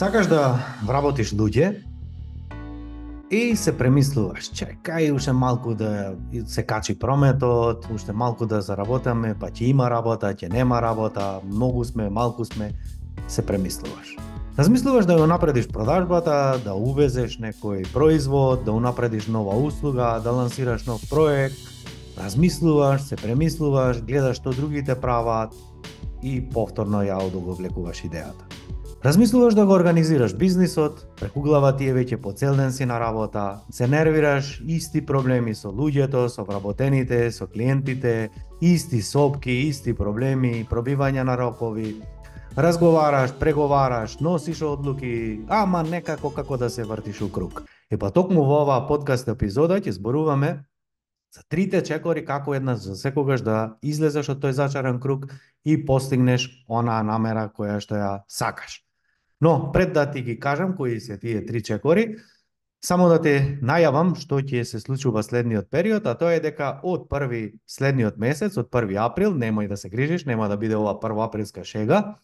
Сакаш да вработиш луѓе и се премислуваш, чекај уште малку да се качи прометот, уште малку да заработаме, па ќе има работа, ќе нема работа, многу сме, малку сме, се премислуваш. Размислуваш да ја напредиш продажбата, да увезеш некој производ, да унапредиш нова услуга, да лансираш нов проект, размислуваш, се премислуваш, гледаш што другите прават и повторно ја одолговлекуваш идејата. Размислуваш да го организираш бизнисот, преку глава ти е веќе по цел ден си на работа, се нервираш исти проблеми со луѓето, со вработените, со клиентите, исти сопки, исти проблеми, пробивања на рокови, разговараш, преговараш, носиш одлуки, ама некако како да се вртиш у круг. И па токму во оваа подкаст епизода ќе зборуваме за трите чекори како една за секогаш да излезеш од тој зачаран круг и постигнеш онаа намера која што ја сакаш. Но, пред да ти ги кажам кои се тие три чекори, само да те најавам што ќе се случува следниот период, а тоа е дека од први следниот месец, од 1 април, немој да се грижиш, нема да биде ова првоаприлска шега,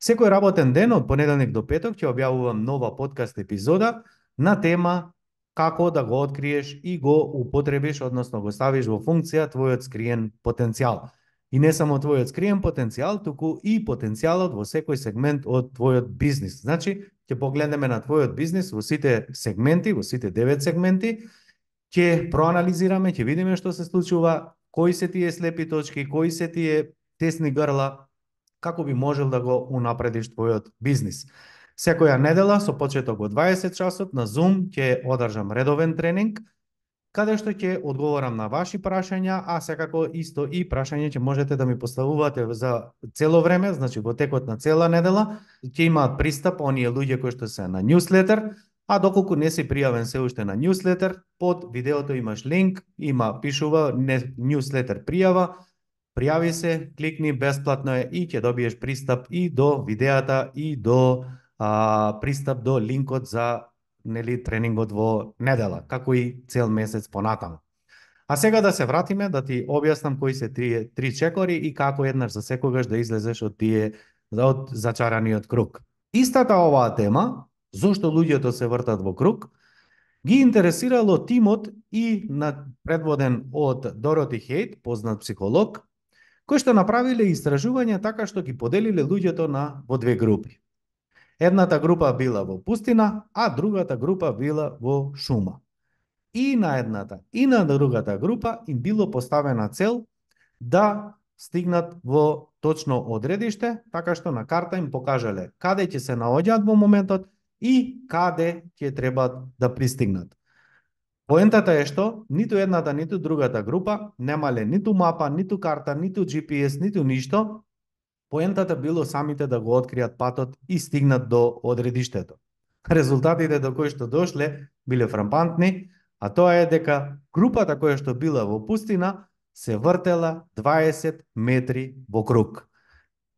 секој работен ден од понеделник до петок ќе објавувам нова подкаст епизода на тема како да го откриеш и го употребиш, односно го ставиш во функција твојот скриен потенцијал. И не само твојот скриен потенцијал, туку и потенцијалот во секој сегмент од твојот бизнис. Значи, ќе погледнеме на твојот бизнис во сите сегменти, во сите девет сегменти, ќе проанализираме, ќе видиме што се случува, кои се тие слепи точки, кои се тие тесни грла, како би можел да го унапредиш твојот бизнис. Секоја недела со почеток од 20 часот на Zoom ќе одржам редовен тренинг каде што ќе одговорам на ваши прашања, а секако исто и прашање ќе можете да ми поставувате за цело време, значи во текот на цела недела, ќе имаат пристап оние луѓе кои што се на newsletter, а доколку не си пријавен се уште на newsletter, под видеото имаш линк, има пишува не, newsletter пријава, пријави се, кликни, бесплатно е и ќе добиеш пристап и до видеата и до а, пристап до линкот за нели тренингот во недела, како и цел месец понатаму. А сега да се вратиме да ти објаснам кои се три, три чекори и како еднаш за секогаш да излезеш од тие од зачараниот круг. Истата оваа тема, зошто луѓето се вртат во круг, ги интересирало тимот и на предводен од Дороти Хейт, познат психолог, кој што направиле истражување така што ги поделиле луѓето на во две групи. Едната група била во пустина, а другата група била во шума. И на едната, и на другата група им било поставена цел да стигнат во точно одредиште, така што на карта им покажале каде ќе се наоѓаат во моментот и каде ќе треба да пристигнат. Поентата е што ниту едната, ниту другата група немале ниту мапа, ниту карта, ниту GPS, ниту ништо, Поентата било самите да го откријат патот и стигнат до одредиштето. Резултатите до кои што дошле биле фрампантни, а тоа е дека групата која што била во пустина се вртела 20 метри во круг.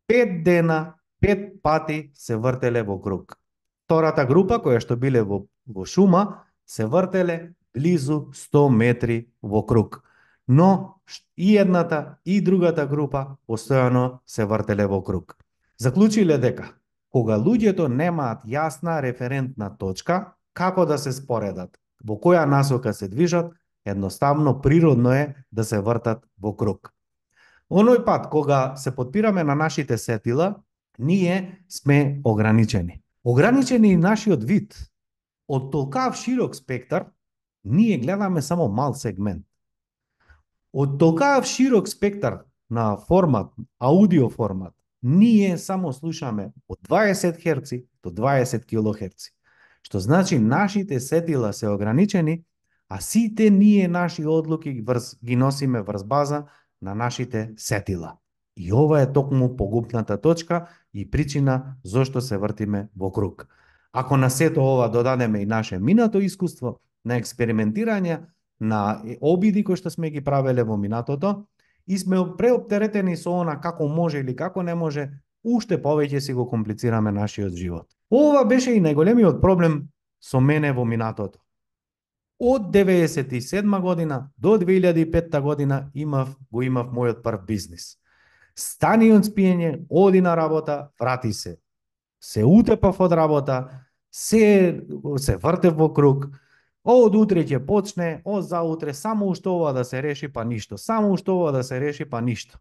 Пет дена, пет пати се вртеле во круг. Втората група која што биле во, во шума се вртеле близу 100 метри во круг но и едната и другата група постојано се вртеле во круг. Заклучиле дека кога луѓето немаат јасна референтна точка како да се споредат, во која насока се движат, едноставно природно е да се вртат во круг. Оној пат кога се подпираме на нашите сетила, ние сме ограничени. Ограничени и нашиот вид. Од толкав широк спектар, ние гледаме само мал сегмент. Од толкав широк спектар на формат, аудио формат, ние само слушаме од 20 Hz до 20 килохерци. Што значи нашите сетила се ограничени, а сите ние наши одлуки врз, ги носиме врз база на нашите сетила. И ова е токму погубната точка и причина зошто се вртиме во круг. Ако на сето ова додадеме и наше минато искуство на експериментирање, на обиди кои што сме ги правеле во минатото и сме преоптеретени со она како може или како не може, уште повеќе си го комплицираме нашиот живот. Ова беше и најголемиот проблем со мене во минатото. Од 97 година до 2005 година имав го имав мојот прв бизнис. Стани од спиење, оди на работа, врати се. се утепав од работа, се се вртев во круг, од утре ќе почне, од заутре само уште ова да се реши па ништо, само уште ова да се реши па ништо.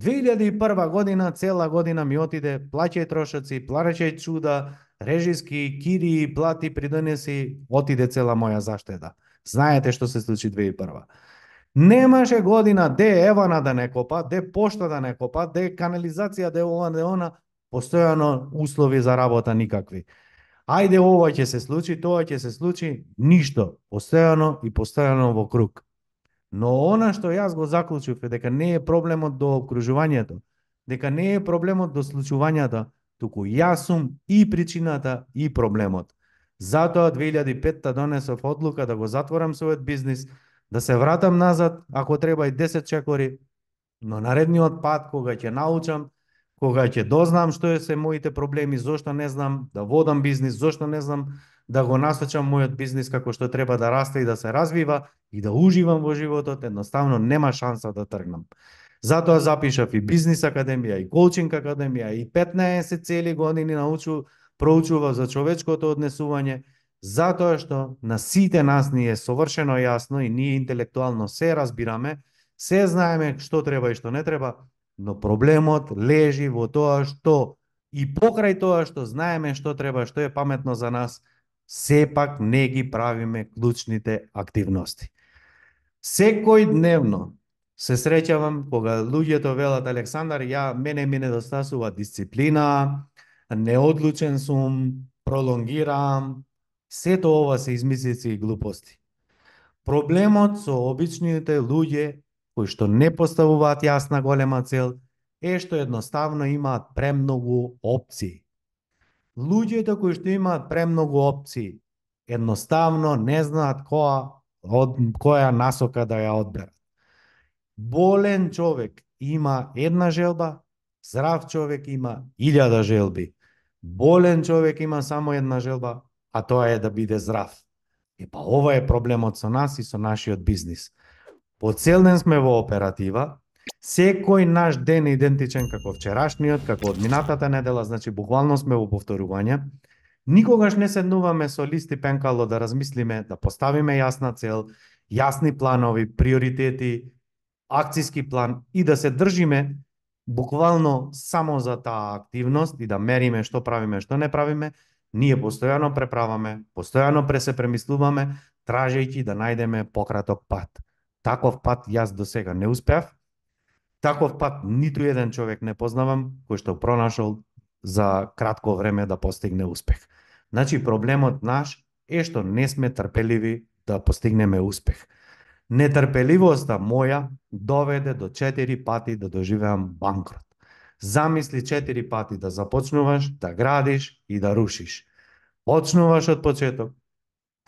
2001 година, цела година ми отиде, плаќај трошоци, плаќај чуда, режиски, кири, плати, придонеси, отиде цела моја заштеда. Знаете што се случи 2001 Немаше година де Евана да не копа, де пошта да не копа, де канализација, де ова, де она, постојано услови за работа никакви. Ајде ова ќе се случи, тоа ќе се случи, ништо, постојано и постојано во круг. Но она што јас го заклучив е дека не е проблемот до окружувањето, дека не е проблемот до случувањата, туку јас сум и причината и проблемот. Затоа 2005 донесов одлука да го затворам својот бизнис, да се вратам назад, ако треба и 10 чекори, но наредниот пат кога ќе научам, кога ќе дознам што е се моите проблеми, зошто не знам да водам бизнис, зошто не знам да го насочам мојот бизнис како што треба да расте и да се развива и да уживам во животот, едноставно нема шанса да тргнам. Затоа запишав и бизнис академија, и коучинг академија, и 15 цели години научу, проучува за човечкото однесување, затоа што на сите нас ни е совршено јасно и ние интелектуално се разбираме, се знаеме што треба и што не треба, но проблемот лежи во тоа што и покрај тоа што знаеме што треба, што е паметно за нас, сепак не ги правиме клучните активности. Секој дневно се среќавам кога луѓето велат Александар, ја мене ми недостасува дисциплина, неодлучен сум, пролонгирам, Сето ова се измислици и глупости. Проблемот со обичните луѓе кои што не поставуваат јасна голема цел е што едноставно имаат премногу опции. Луѓето кои што имаат премногу опции едноставно не знаат која од која насока да ја одберат. Болен човек има една желба, здрав човек има илјада желби. Болен човек има само една желба, а тоа е да биде здрав. И па ова е проблемот со нас и со нашиот бизнис. По цел ден сме во оператива, секој наш ден е идентичен како вчерашниот, како од минатата недела, значи буквално сме во повторување. Никогаш не седнуваме со листи пенкало да размислиме, да поставиме јасна цел, јасни планови, приоритети, акциски план и да се држиме буквално само за таа активност и да мериме што правиме, што не правиме, Ние постојано преправаме, постојано пресе премислуваме, тражејќи да најдеме пократок пат. Таков пат јас до сега не успеав. Таков пат ниту еден човек не познавам кој што пронашол за кратко време да постигне успех. Значи проблемот наш е што не сме трпеливи да постигнеме успех. Нетрпеливоста моја доведе до четири пати да доживеам банкрот. Замисли четири пати да започнуваш, да градиш и да рушиш. Почнуваш од почеток,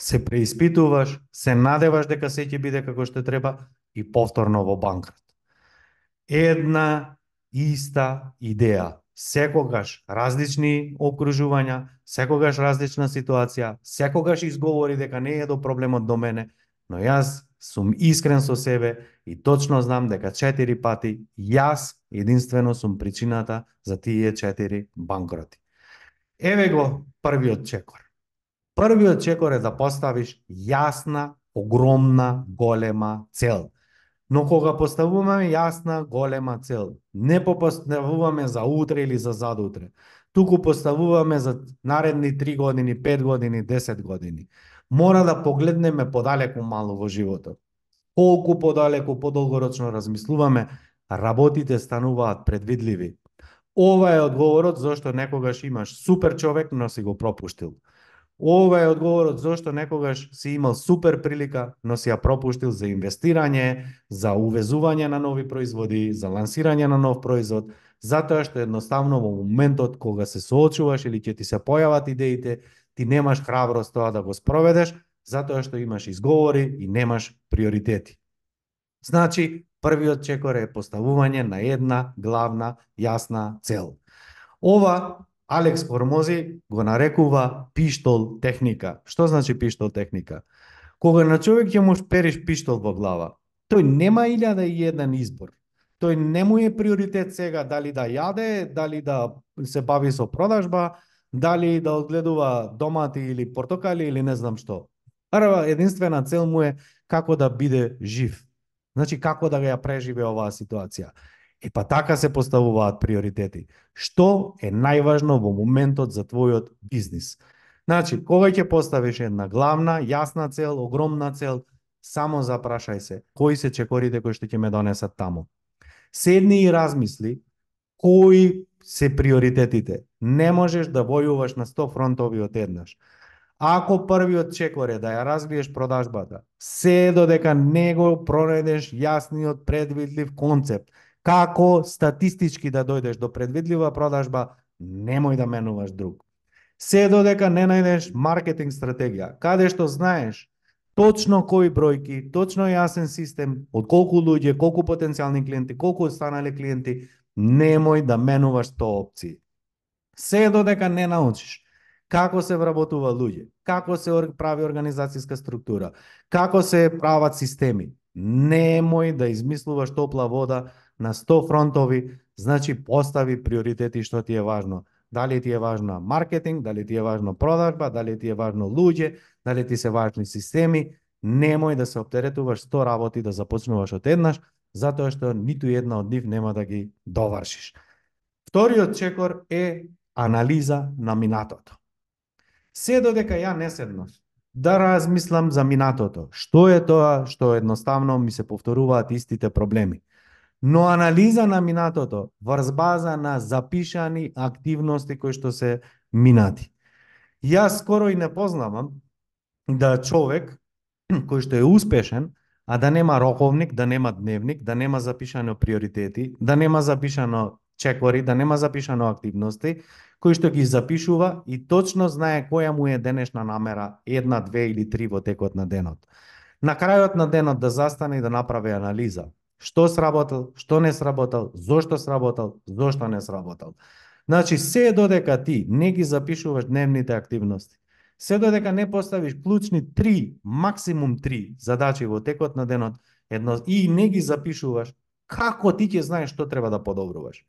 се преиспитуваш, се надеваш дека се ќе биде како што треба и повторно во банкрот. Една иста идеја, секогаш различни окружувања, секогаш различна ситуација, секогаш изговори дека не е до проблемот до мене, но јас сум искрен со себе и точно знам дека четири пати јас единствено сум причината за тие четири банкроти. Еве го првиот чекор. Првиот чекор е да поставиш јасна, огромна, голема цел. Но кога поставуваме јасна, голема цел, не поставуваме за утре или за задутре, туку поставуваме за наредни 3 години, 5 години, 10 години мора да погледнеме подалеку мало во животот. Колку подалеку, подолгорочно размислуваме, работите стануваат предвидливи. Ова е одговорот зашто некогаш имаш супер човек, но си го пропуштил. Ова е одговорот Зошто некогаш си имал супер прилика, но си ја пропуштил за инвестирање, за увезување на нови производи, за лансирање на нов производ, затоа што едноставно во моментот кога се соочуваш или ќе ти се појават идеите, ти немаш храброст тоа да го спроведеш, затоа што имаш изговори и немаш приоритети. Значи, првиот чекор е поставување на една главна, јасна цел. Ова Алекс Формози го нарекува пиштол техника. Што значи пиштол техника? Кога на човек ќе му шпериш пиштол во глава, тој нема илјада и еден избор. тој не му е приоритет сега дали да јаде, дали да се бави со продажба, дали да одгледува домати или портокали или не знам што. Прва единствена цел му е како да биде жив. Значи како да ја преживе оваа ситуација. Е па така се поставуваат приоритети. Што е најважно во моментот за твојот бизнис? Значи, кога ќе поставиш една главна, јасна цел, огромна цел, само запрашај се, кои се чекорите кои што ќе ме донесат таму. Седни и размисли кои се приоритетите. Не можеш да војуваш на 100 фронтови од еднаш. Ако првиот чекор е да ја разбиеш продажбата, се додека не го пронајдеш јасниот предвидлив концепт, како статистички да дојдеш до предвидлива продажба, немој да менуваш друг. Се додека не најдеш маркетинг стратегија, каде што знаеш точно кои бројки, точно јасен систем, од колку луѓе, колку потенцијални клиенти, колку останали клиенти, немој да менуваш то опции. Се додека не научиш како се вработува луѓе, како се прави организацијска структура, како се прават системи, немој да измислуваш топла вода на 100 фронтови, значи постави приоритети што ти е важно. Дали ти е важно маркетинг, дали ти е важно продажба, дали ти е важно луѓе, дали ти се важни системи, немој да се оптеретуваш 100 работи да започнуваш од еднаш, затоа што ниту една од нив нема да ги довршиш. Вториот чекор е анализа на минатото. Се додека ја не седнав да размислам за минатото, што е тоа што едноставно ми се повторуваат истите проблеми. Но анализа на минатото врз база на запишани активности кои што се минати. Јас скоро и не познавам да човек кој што е успешен а да нема роковник, да нема дневник, да нема запишано приоритети, да нема запишано чекори, да нема запишано активности, кои што ги запишува и точно знае која му е денешна намера, една, две или три во текот на денот. На крајот на денот да застане и да направи анализа. Што сработал, што не сработал, зошто сработал, зошто не сработал. Значи, се додека ти не ги запишуваш дневните активности, се додека не поставиш клучни три, максимум три задачи во текот на денот, едно и не ги запишуваш, како ти ќе знаеш што треба да подобруваш.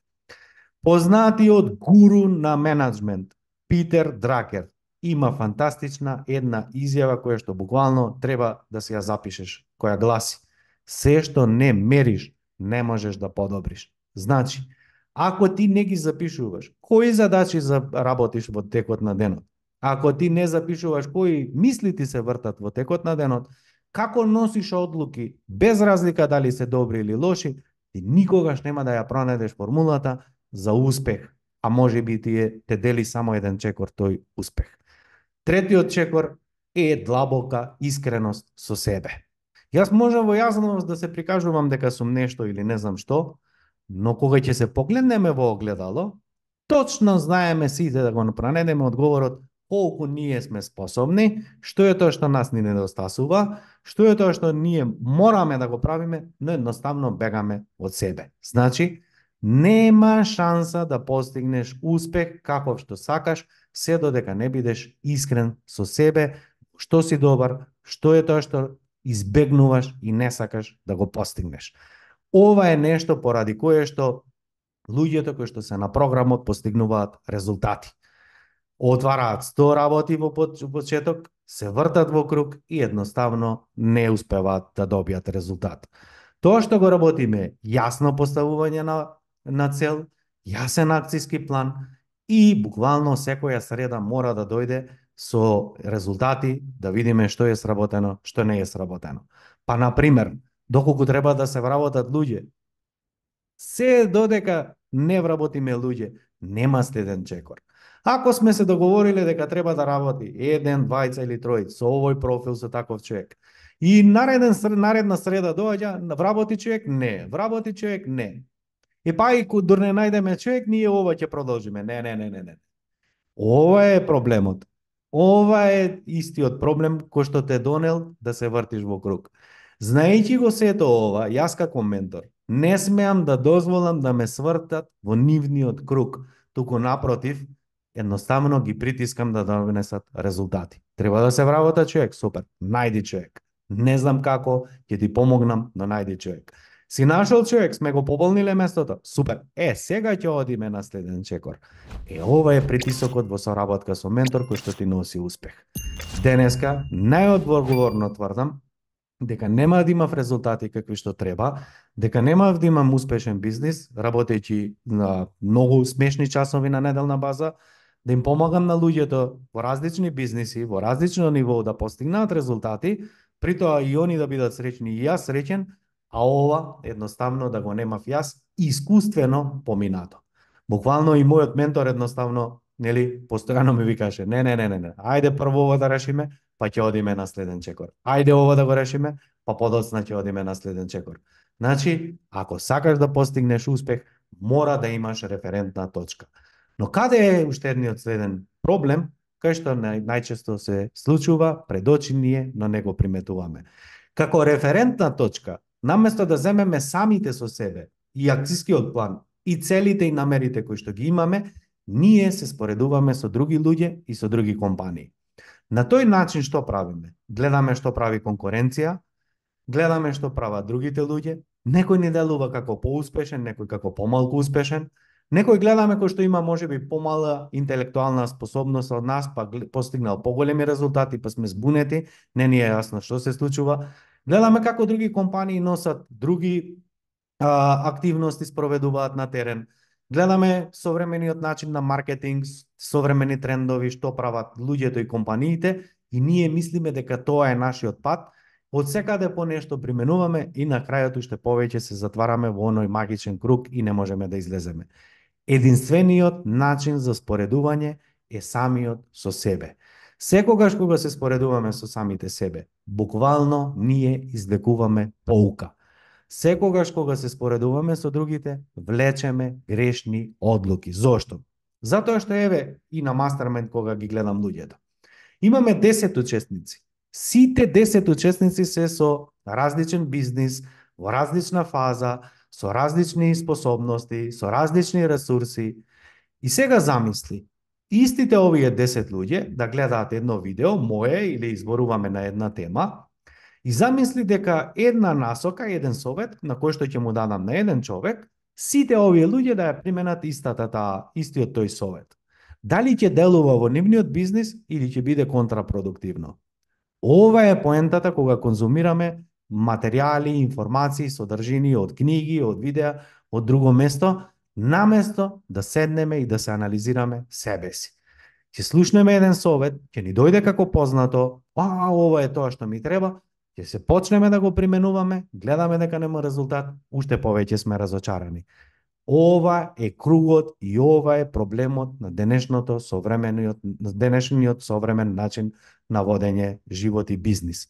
Познатиот гуру на менеджмент, Питер Дракер, има фантастична една изјава која што буквално треба да се ја запишеш, која гласи: Се што не мериш, не можеш да подобриш. Значи, ако ти не ги запишуваш, кои задачи работиш во текот на денот, Ако ти не запишуваш кои мисли ти се вртат во текот на денот, како носиш одлуки, без разлика дали се добри или лоши, ти никогаш нема да ја пронајдеш формулата за успех, а може би ти е, те дели само еден чекор тој успех. Третиот чекор е длабока искреност со себе. Јас можам во јасност да се прикажувам дека сум нешто или не знам што, но кога ќе се погледнеме во огледало, точно знаеме сите да го пронедеме одговорот колку ние сме способни, што е тоа што нас ни недостасува, што е тоа што ние мораме да го правиме, но едноставно бегаме од себе. Значи, нема шанса да постигнеш успех каков што сакаш, се додека не бидеш искрен со себе, што си добар, што е тоа што избегнуваш и не сакаш да го постигнеш. Ова е нешто поради кое што луѓето кои што се на програмот постигнуваат резултати отвараат 100 работи во почеток, се вртат во круг и едноставно не успеваат да добијат резултат. Тоа што го работиме јасно поставување на, на цел, јасен акцијски план и буквално секоја среда мора да дојде со резултати да видиме што е сработено, што не е сработено. Па, на пример, доколку треба да се вработат луѓе, се додека не вработиме луѓе, нема следен чекор. Ако сме се договориле дека треба да работи еден, двајца или тројца со овој профил со таков човек, и нареден, наредна среда доаѓа, вработи човек? Не. Вработи човек? Не. И па и кога не најдеме човек, ние ова ќе продолжиме. Не, не, не, не, не. Ова е проблемот. Ова е истиот проблем кој што те донел да се вртиш во круг. Знаејќи го сето ова, јас како ментор, не смеам да дозволам да ме свртат во нивниот круг, туку напротив, едноставно ги притискам да донесат резултати. Треба да се вработа човек, супер, најди човек. Не знам како, ќе ти помогнам, но најди човек. Си нашол човек, сме го пополниле местото. Супер. Е, сега ќе одиме на следен чекор. Е, ова е притисокот во соработка со ментор кој што ти носи успех. Денеска, најодговорно тврдам, дека нема да имав резултати какви што треба, дека нема да имам успешен бизнис, работејќи на многу смешни часови на неделна база, да им помагам на луѓето во различни бизниси, во различно ниво да постигнат резултати, при тоа и они да бидат среќни и јас среќен, а ова едноставно да го немав јас искуствено поминато. Буквално и мојот ментор едноставно, нели, постојано ми викаше, не, не, не, не, не, ајде прво ова да решиме, па ќе одиме на следен чекор. Ајде ова да го решиме, па подоцна ќе одиме на следен чекор. Значи, ако сакаш да постигнеш успех, мора да имаш референтна точка. Но каде е уште едниот следен проблем, кај што најчесто се случува пред очи ние, но не го приметуваме. Како референтна точка, наместо да земеме самите со себе и акцискиот план и целите и намерите кои што ги имаме, ние се споредуваме со други луѓе и со други компании. На тој начин што правиме? Гледаме што прави конкуренција, гледаме што прават другите луѓе, некој ни делува како поуспешен, некој како помалку успешен, некој гледаме кој што има можеби помала интелектуална способност од нас, па постигнал поголеми резултати, па сме збунети, не ни е јасно што се случува, Гледаме како други компании носат други а, активности спроведуваат на терен. Гледаме современиот начин на маркетинг, современи трендови што прават луѓето и компаниите и ние мислиме дека тоа е нашиот пат. Од секаде по нешто применуваме и на крајот уште повеќе се затвараме во оној магичен круг и не можеме да излеземе. Единствениот начин за споредување е самиот со себе. Секогаш кога се споредуваме со самите себе, буквално ние извлекуваме поука. Секогаш кога се споредуваме со другите, влечеме грешни одлуки. Зошто? Затоа што еве и на мастермен кога ги гледам луѓето. Имаме 10 учесници. Сите 10 учесници се со различен бизнис, во различна фаза, со различни способности, со различни ресурси. И сега замисли, истите овие 10 луѓе да гледаат едно видео, мое или изборуваме на една тема, и замисли дека една насока, еден совет, на кој што ќе му дадам на еден човек, сите овие луѓе да ја применат истата таа, истиот тој совет. Дали ќе делува во нивниот бизнис или ќе биде контрапродуктивно? Ова е поентата кога конзумираме материјали, информации, содржини од книги, од видеа, од друго место, наместо да седнеме и да се анализираме себе си. Ќе слушнеме еден совет, ќе ни дојде како познато, а, ова е тоа што ми треба, ќе се почнеме да го применуваме, гледаме дека нема резултат, уште повеќе сме разочарани. Ова е кругот и ова е проблемот на денешното современиот денешниот современ начин на водење живот и бизнис.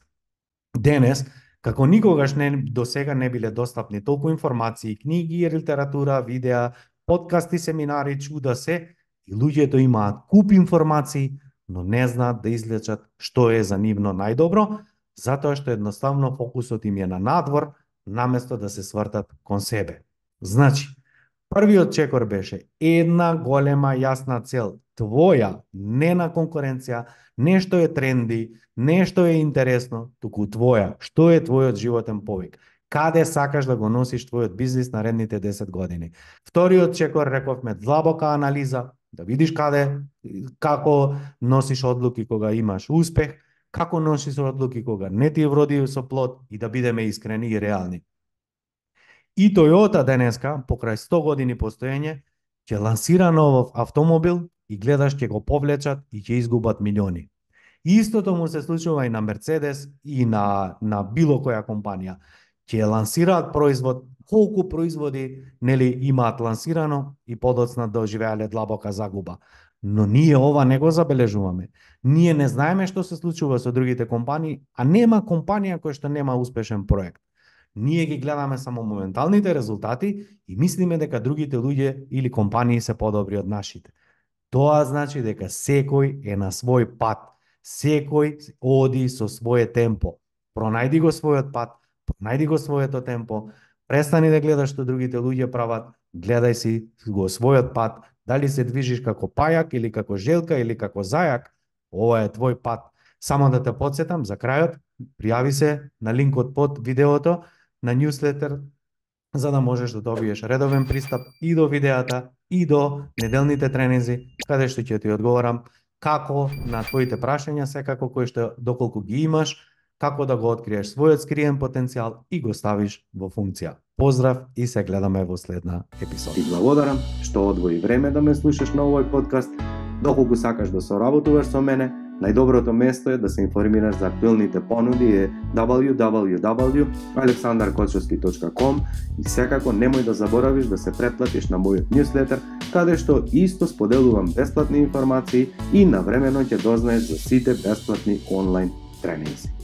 Денес Како никогаш не, до сега не биле достапни толку информации, книги, литература, видеа, подкасти, семинари, чуда се, и луѓето имаат куп информации, но не знаат да излечат што е за нивно најдобро, затоа што едноставно фокусот им е на надвор, наместо да се свртат кон себе. Значи, првиот чекор беше една голема јасна цел, твоја, не на конкуренција, нешто е тренди, нешто е интересно, туку твоја. Што е твојот животен повик? Каде сакаш да го носиш твојот бизнис наредните 10 години? Вториот чекор рековме длабока анализа, да видиш каде, како носиш одлуки кога имаш успех, како носиш одлуки кога не ти вроди со плод и да бидеме искрени и реални. И Toyota денеска, покрај 100 години постоење, ќе лансира нов автомобил и гледаш ќе го повлечат и ќе изгубат милиони. Истото му се случува и на Мерцедес и на, на било која компанија. Ќе лансираат производ, колку производи нели имаат лансирано и подоцна доживеале да длабока загуба. Но ние ова не го забележуваме. Ние не знаеме што се случува со другите компании, а нема компанија која што нема успешен проект. Ние ги гледаме само моменталните резултати и мислиме дека другите луѓе или компании се подобри од нашите. Тоа значи дека секој е на свој пат Секој оди со свое темпо. Пронајди го својот пат, пронајди го своето темпо, престани да гледаш што другите луѓе прават, гледај си го својот пат, дали се движиш како пајак или како желка или како зајак, ова е твој пат. Само да те подсетам за крајот, пријави се на линкот под видеото на newsletter за да можеш да добиеш редовен пристап и до видеата, и до неделните тренинзи, каде што ќе ти одговорам како на твоите прашања секако кои што доколку ги имаш, како да го откриеш својот скриен потенцијал и го ставиш во функција. Поздрав и се гледаме во следна епизода. Ти благодарам што одвои време да ме слушаш на овој подкаст. Доколку сакаш да соработуваш со мене, Најдоброто место е да се информираш за актуелните понуди е www.aleksandarkochovski.com и секако немој да заборавиш да се претплатиш на мојот ньюслетер, каде што исто споделувам бесплатни информации и навремено ќе дознаеш за сите бесплатни онлайн тренинзи.